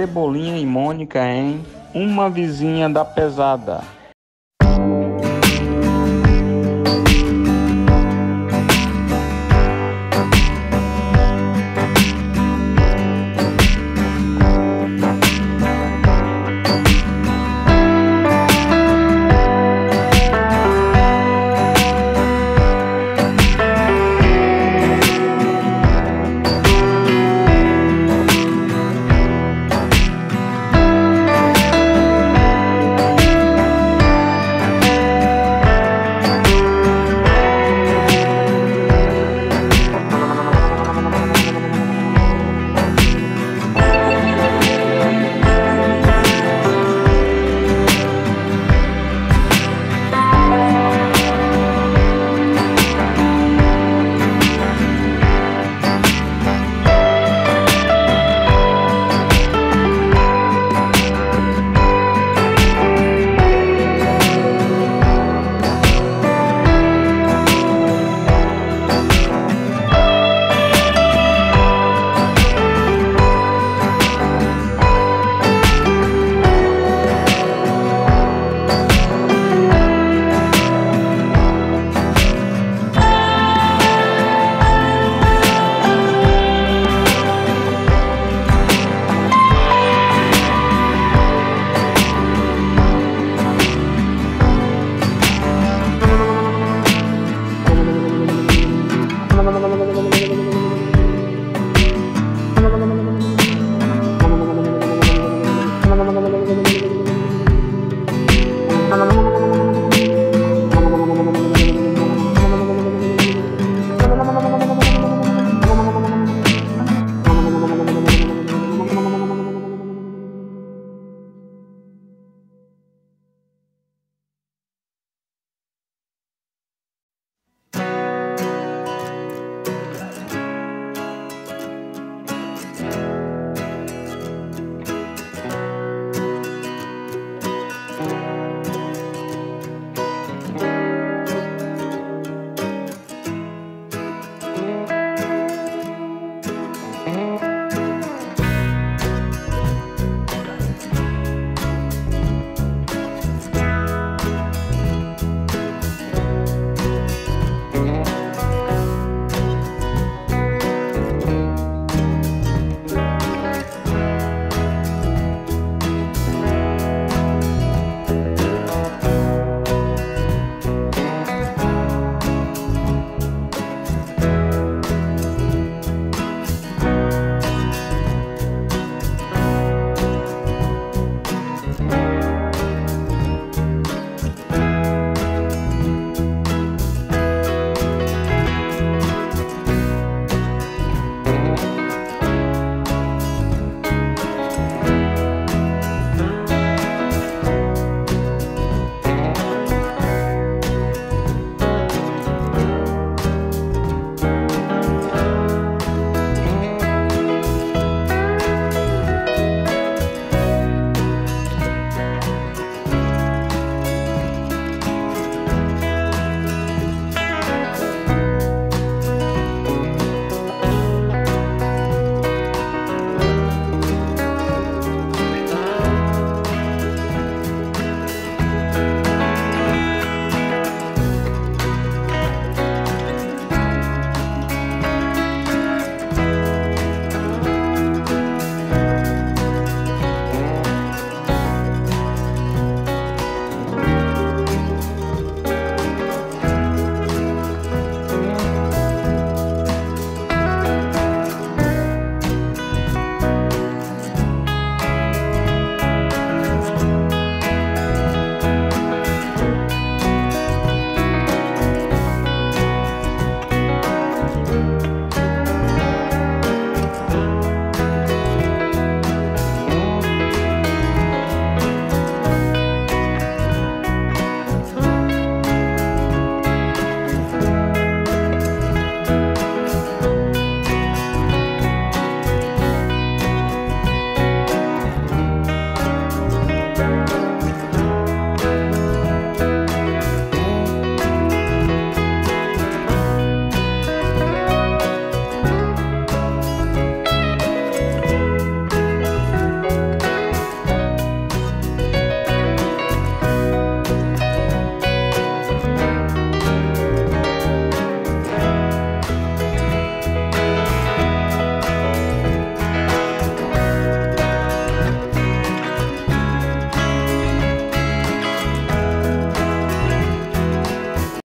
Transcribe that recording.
Cebolinha e Mônica em Uma Vizinha da Pesada.